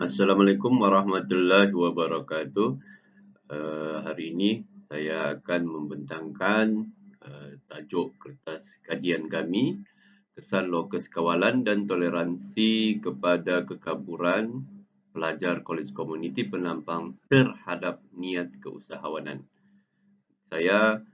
Assalamualaikum warahmatullahi wabarakatuh. Uh, hari ini saya akan membentangkan uh, tajuk kertas kajian kami kesan lokus kawalan dan toleransi kepada kekaburan pelajar Kolej Komuniti Penampang terhadap niat keusahawanan. Saya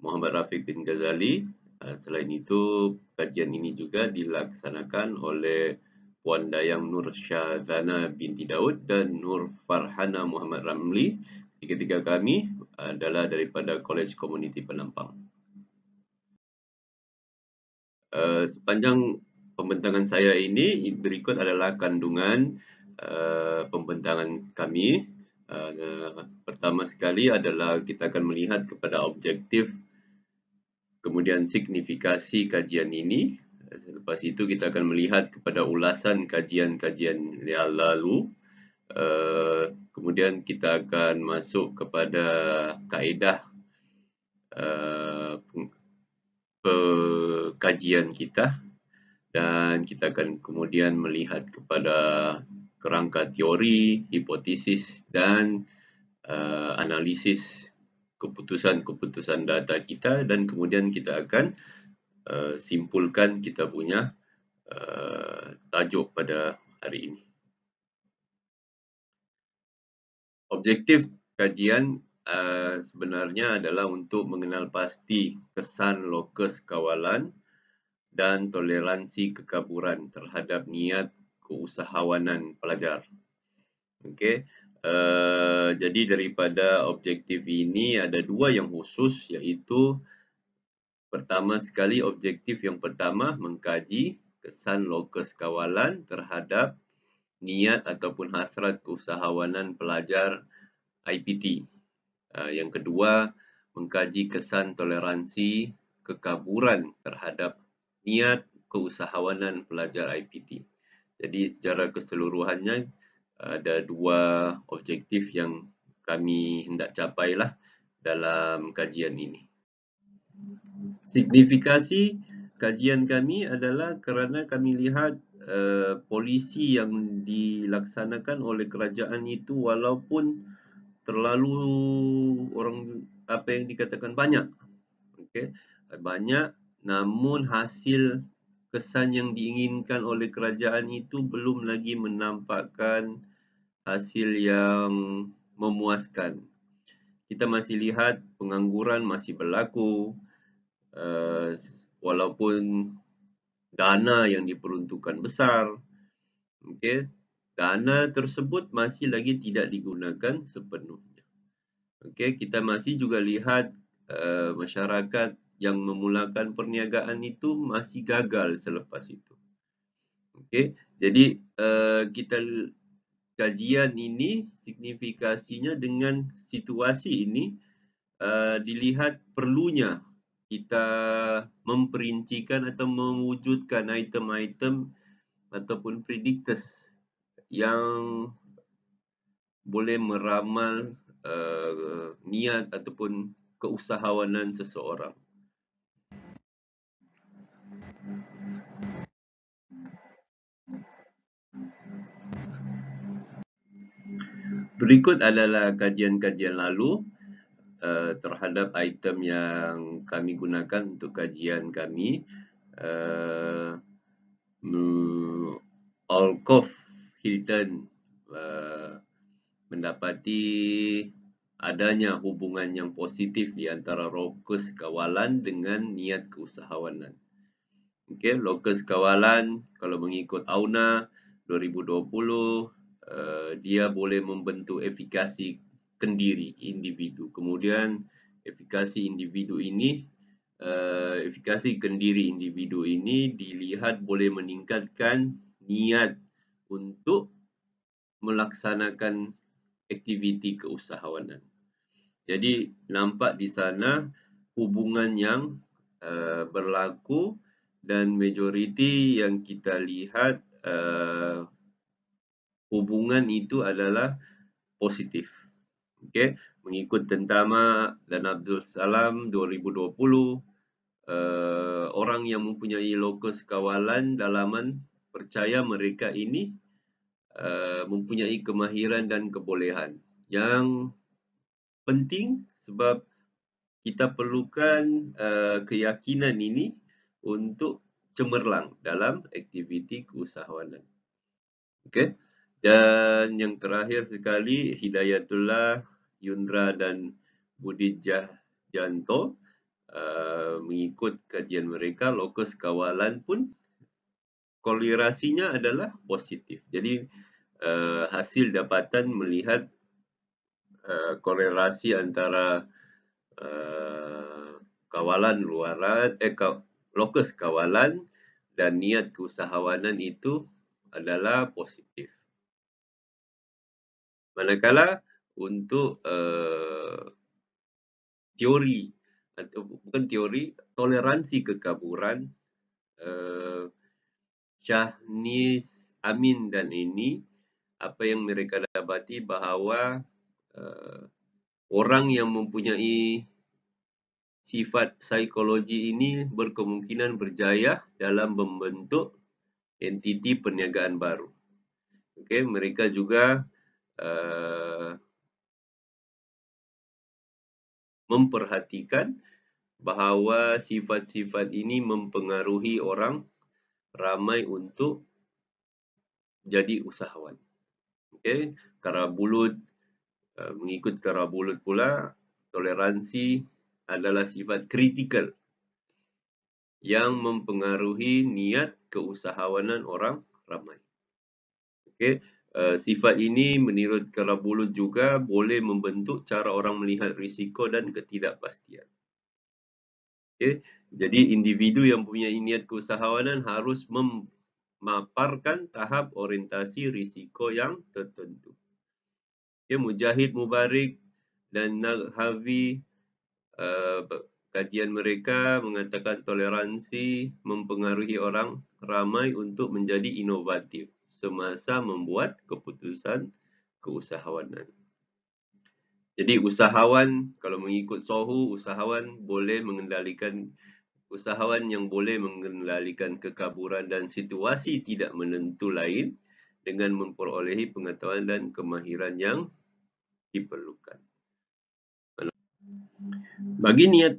Muhammad Rafiq bin Ghazali. Uh, selain itu, kajian ini juga dilaksanakan oleh Puan Dayang Nur Syazana binti Daud dan Nur Farhana Muhammad Ramli. Tiga-tiga kami adalah daripada Kolej Komuniti Penampang. Uh, sepanjang pembentangan saya ini, berikut adalah kandungan uh, pembentangan kami. Uh, pertama sekali adalah kita akan melihat kepada objektif kemudian signifikasi kajian ini Selepas itu kita akan melihat kepada ulasan kajian-kajian yang lalu. Uh, kemudian kita akan masuk kepada kaedah uh, kajian kita dan kita akan kemudian melihat kepada kerangka teori, hipotesis dan uh, analisis keputusan-keputusan data kita dan kemudian kita akan Uh, simpulkan kita punya uh, tajuk pada hari ini. Objektif kajian uh, sebenarnya adalah untuk mengenal pasti kesan lokus kawalan dan toleransi kekaburan terhadap niat keusahawanan pelajar. Okey. Uh, jadi daripada objektif ini ada dua yang khusus iaitu Pertama sekali objektif yang pertama mengkaji kesan lokus kawalan terhadap niat ataupun hasrat keusahawanan pelajar IPT. Uh, yang kedua mengkaji kesan toleransi kekaburan terhadap niat keusahawanan pelajar IPT. Jadi secara keseluruhannya ada dua objektif yang kami hendak capailah dalam kajian ini. Signifikasi kajian kami adalah kerana kami lihat uh, polisi yang dilaksanakan oleh kerajaan itu walaupun terlalu orang apa yang dikatakan banyak. Okay. Banyak namun hasil kesan yang diinginkan oleh kerajaan itu belum lagi menampakkan hasil yang memuaskan. Kita masih lihat pengangguran masih berlaku, Uh, walaupun dana yang diperuntukkan besar, okay, dana tersebut masih lagi tidak digunakan sepenuhnya. Okay, kita masih juga lihat uh, masyarakat yang memulakan perniagaan itu masih gagal selepas itu. Okay, jadi uh, kita kajian ini signifikasinya dengan situasi ini uh, dilihat perlunya kita memperincikan atau mewujudkan item-item ataupun predictors yang boleh meramal uh, niat ataupun keusahawanan seseorang. Berikut adalah kajian-kajian lalu Uh, terhadap item yang kami gunakan untuk kajian kami uh, Alcoff Hilton uh, mendapati adanya hubungan yang positif di antara lokus kawalan dengan niat keusahawanan. Okey, lokus kawalan kalau mengikut AUNA 2020 uh, dia boleh membentuk efikasi kendiri individu. Kemudian efikasi individu ini uh, efikasi kendiri individu ini dilihat boleh meningkatkan niat untuk melaksanakan aktiviti keusahawanan. Jadi nampak di sana hubungan yang uh, berlaku dan majoriti yang kita lihat uh, hubungan itu adalah positif. Okay. Mengikut Tentama dan Abdul Salam 2020, uh, orang yang mempunyai lokus kawalan dalaman percaya mereka ini uh, mempunyai kemahiran dan kebolehan yang penting sebab kita perlukan uh, keyakinan ini untuk cemerlang dalam aktiviti keusahawanan. Okey. Dan yang terakhir sekali Hidayatullah Yundra dan Budijah Janto uh, mengikut kajian mereka lokus kawalan pun korelasinya adalah positif. Jadi uh, hasil dapatan melihat uh, korelasi antara uh, kawalan luaran eh lokus kawalan dan niat keusahawanan itu adalah positif. Manakala untuk uh, teori atau bukan teori toleransi kekaburan uh, Syahnis Amin dan ini apa yang mereka dapati bahawa uh, orang yang mempunyai sifat psikologi ini berkemungkinan berjaya dalam membentuk entiti perniagaan baru. Okay, mereka juga uh, memperhatikan bahawa sifat-sifat ini mempengaruhi orang ramai untuk jadi usahawan. Okey, kara bulut uh, mengikut kara bulut pula toleransi adalah sifat kritikal yang mempengaruhi niat keusahawanan orang ramai. Okey, uh, sifat ini menurut kara bulut juga boleh membentuk cara orang melihat risiko dan ketidakpastian. Okey, jadi individu yang punya niat keusahawanan harus memaparkan tahap orientasi risiko yang tertentu. Okay, Mujahid Mubarik dan Naghavi uh, kajian mereka mengatakan toleransi mempengaruhi orang ramai untuk menjadi inovatif semasa membuat keputusan keusahawanan. Jadi usahawan kalau mengikut Sohu usahawan boleh mengendalikan usahawan yang boleh mengendalikan kekaburan dan situasi tidak menentu lain dengan memperolehi pengetahuan dan kemahiran yang diperlukan. Bagi niat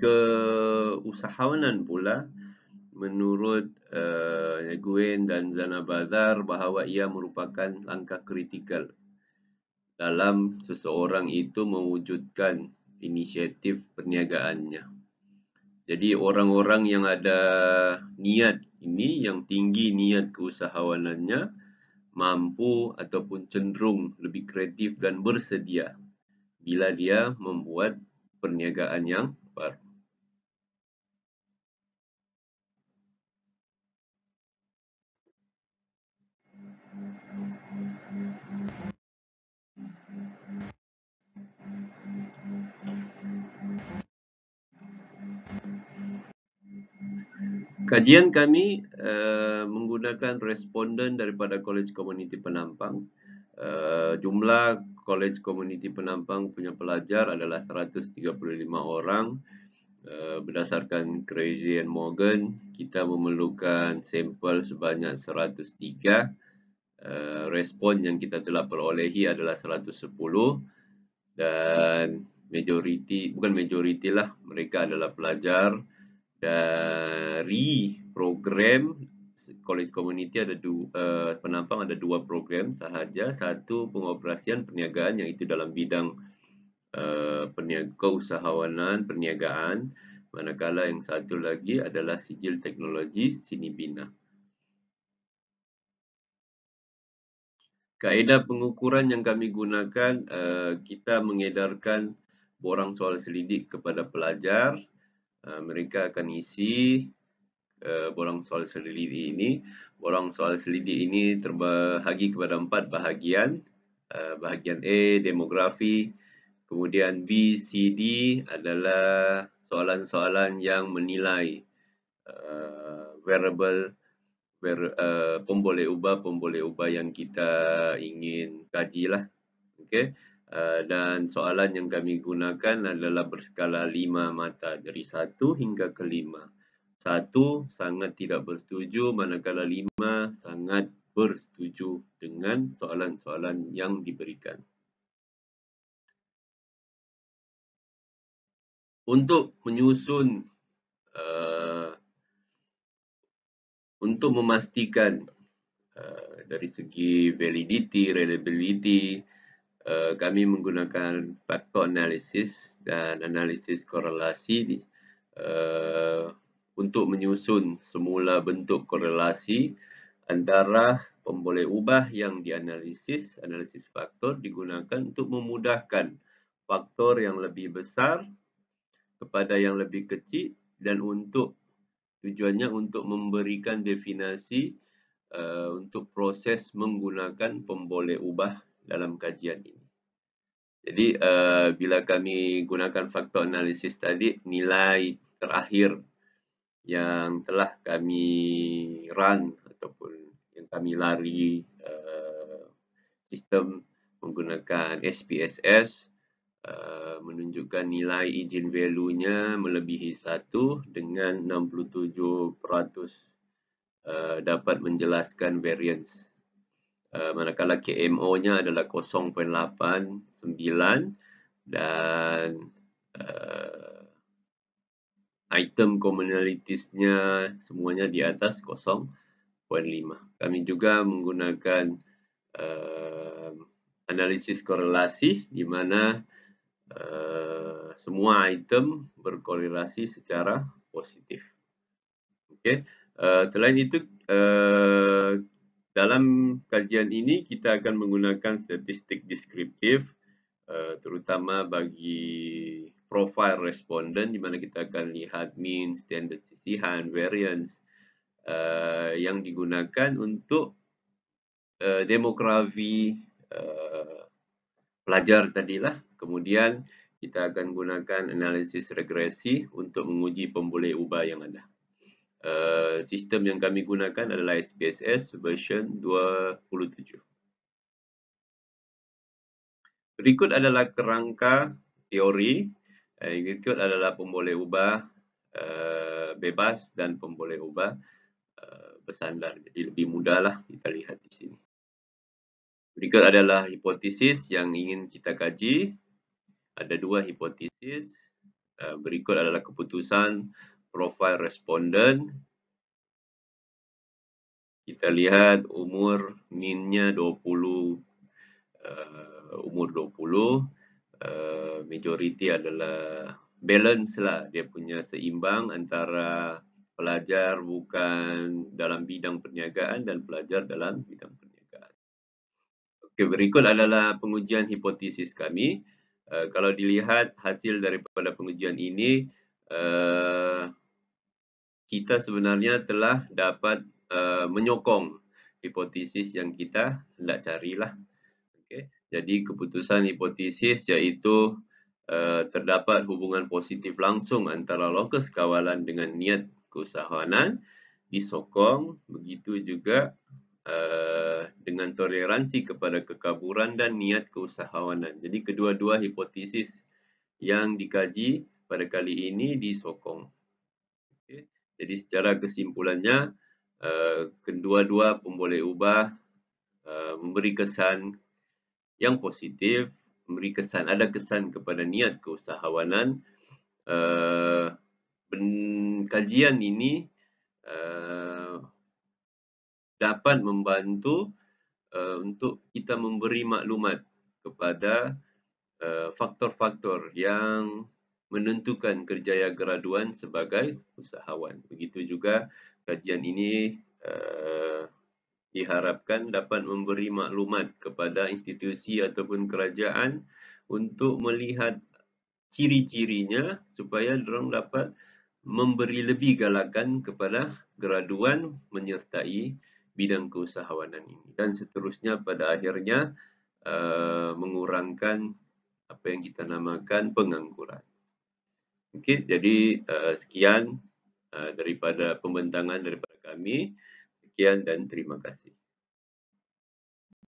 keusahawanan pula, menurut uh, Gwen dan Zana Bazar bahawa ia merupakan langkah kritikal dalam seseorang itu mewujudkan inisiatif perniagaannya. Jadi orang-orang yang ada niat ini yang tinggi niat keusahawanannya mampu ataupun cenderung lebih kreatif dan bersedia bila dia membuat perniagaan yang baru. Kajian kami uh, menggunakan responden daripada Kolej Komuniti Penampang. Uh, jumlah Kolej Komuniti Penampang punya pelajar adalah 135 orang. Uh, berdasarkan Crazy and Morgan, kita memerlukan sampel sebanyak 103. Uh, respon yang kita telah perolehi adalah 110 dan majoriti bukan majoriti lah mereka adalah pelajar. Dari program College Community ada dua uh, penampang ada dua program sahaja. Satu pengoperasian perniagaan yang itu dalam bidang uh, perniaga keusahawanan perniagaan. Manakala yang satu lagi adalah sijil teknologi sini bina kaedah pengukuran yang kami gunakan uh, kita mengedarkan borang soal selidik kepada pelajar uh, mereka akan isi uh, borang soal selidik ini. Borang soal selidik ini terbahagi kepada empat bahagian. Uh, bahagian A, demografi. Kemudian B, C, D adalah soalan-soalan yang menilai uh, variable ver, uh, pemboleh ubah pemboleh ubah yang kita ingin kaji lah. Okay. Uh, dan soalan yang kami gunakan adalah berskala lima mata dari satu hingga ke lima. Satu sangat tidak bersetuju manakala lima sangat bersetuju dengan soalan-soalan yang diberikan. Untuk menyusun uh, untuk memastikan uh, dari segi validity, reliability, uh, kami menggunakan faktor analisis dan analisis korelasi uh, untuk menyusun semula bentuk korelasi antara pemboleh ubah yang dianalisis, analisis faktor digunakan untuk memudahkan faktor yang lebih besar kepada yang lebih kecil dan untuk tujuannya untuk memberikan definasi uh, untuk proses menggunakan pemboleh ubah dalam kajian ini. Jadi uh, bila kami gunakan faktor analisis tadi, nilai terakhir yang telah kami run ataupun yang kami lari uh, sistem menggunakan SPSS Uh, menunjukkan nilai izin value-nya melebihi 1 dengan 67% uh, dapat menjelaskan variance. Uh, manakala KMO-nya adalah 0.89 dan uh, item commonalities-nya semuanya di atas 0.5. Kami juga menggunakan uh, analisis korelasi di mana Uh, semua item berkorelasi secara positif. Okay. Uh, selain itu, uh, dalam kajian ini kita akan menggunakan statistik deskriptif uh, terutama bagi profil responden di mana kita akan lihat mean, standard sisihan, variance uh, yang digunakan untuk uh, demografi uh, pelajar tadilah Kemudian kita akan gunakan analisis regresi untuk menguji pemboleh ubah yang ada. Uh, sistem yang kami gunakan adalah SPSS version 27. Berikut adalah kerangka teori. Uh, berikut adalah pemboleh ubah uh, bebas dan pemboleh ubah uh, bersandar. Jadi lebih mudahlah kita lihat di sini. Berikut adalah hipotesis yang ingin kita kaji ada dua hipotesis. Uh, berikut adalah keputusan profil responden. Kita lihat umur minnya 20, uh, umur 20. Uh, majoriti adalah balance lah. Dia punya seimbang antara pelajar bukan dalam bidang perniagaan dan pelajar dalam bidang. Okey, berikut adalah pengujian hipotesis kami. Eh, kalau dilihat hasil daripada pengujian ini uh, kita sebenarnya telah dapat uh, menyokong hipotesis yang kita hendak carilah okay. jadi keputusan hipotesis iaitu uh, terdapat hubungan positif langsung antara lokus kawalan dengan niat keusahawanan disokong begitu juga Uh, dengan toleransi kepada kekaburan dan niat keusahawanan. Jadi kedua-dua hipotesis yang dikaji pada kali ini disokong. Okay. Jadi secara kesimpulannya, uh, kedua-dua pemboleh ubah uh, memberi kesan yang positif, memberi kesan ada kesan kepada niat keusahawanan. Uh, kajian ini uh, dapat membantu uh, untuk kita memberi maklumat kepada uh, faktor-faktor uh, yang menentukan kerjaya graduan sebagai usahawan. Begitu juga kajian ini uh, diharapkan dapat memberi maklumat kepada institusi ataupun kerajaan untuk melihat ciri-cirinya supaya mereka dapat memberi lebih galakan kepada graduan menyertai bidang keusahawanan ini dan seterusnya pada akhirnya uh, mengurangkan apa yang kita namakan pengangguran. Okey, jadi uh, sekian uh, daripada pembentangan daripada kami. Sekian dan terima kasih.